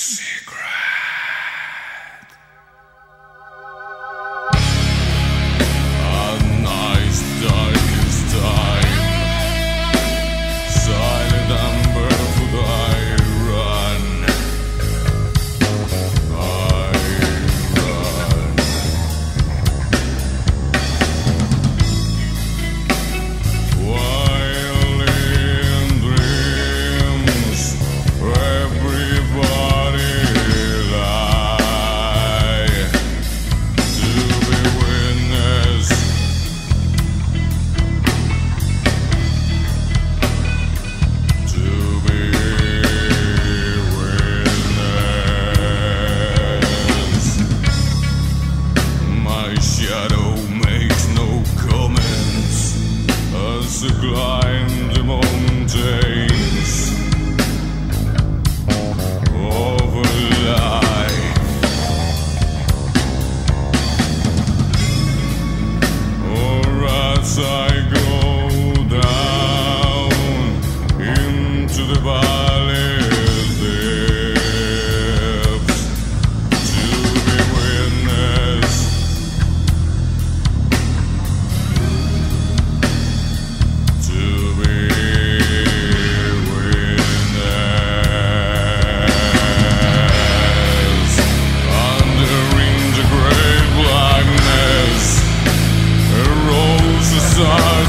A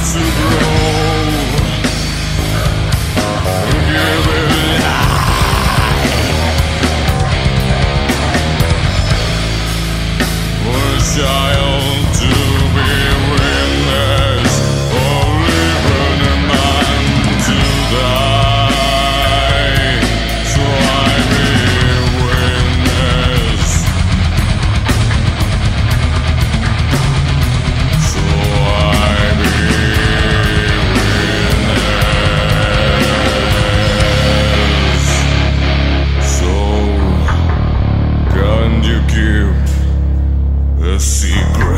Super secret.